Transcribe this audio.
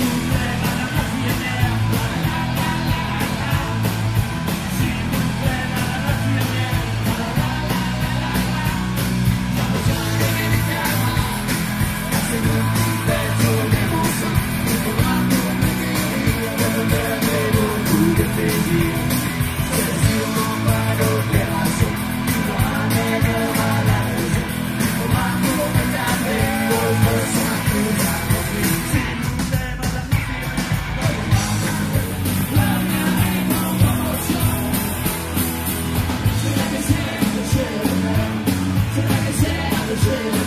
you. Yeah.